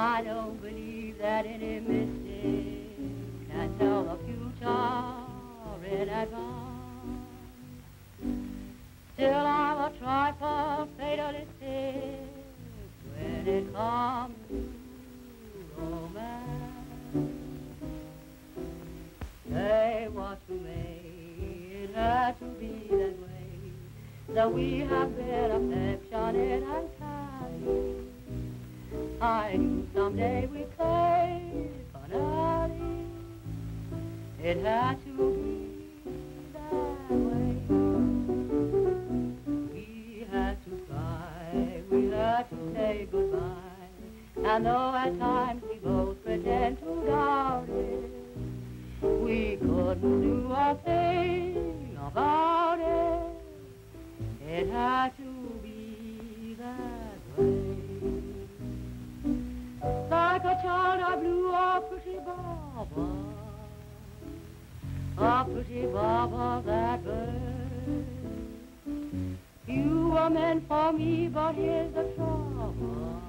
I don't believe that any mystic can tell the future in advance. Still, I'm a trifle fatalistic when it comes to romance. Say what you may, it had to be that way, that we have been affectionate and kind. I someday we'd play finale. It had to be that way. We had to cry, we had to say goodbye. And though at times we both pretend to doubt it, we couldn't do a thing about it. It had to a pretty baba that bird. You were meant for me, but here's the trouble.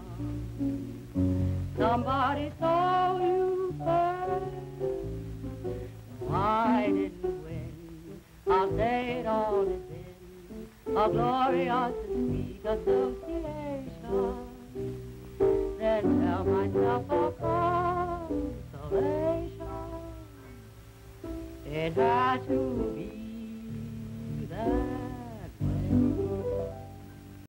Somebody saw you first. I didn't win. I'll say it all has been a glorious and sweet association It had to be